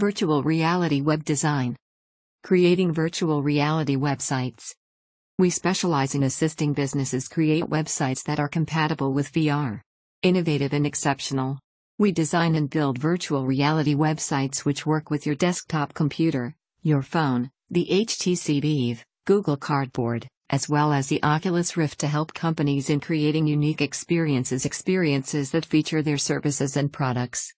Virtual Reality Web Design. Creating virtual reality websites. We specialize in assisting businesses create websites that are compatible with VR. Innovative and exceptional. We design and build virtual reality websites which work with your desktop computer, your phone, the HTC Vive, Google Cardboard, as well as the Oculus Rift to help companies in creating unique experiences experiences that feature their services and products.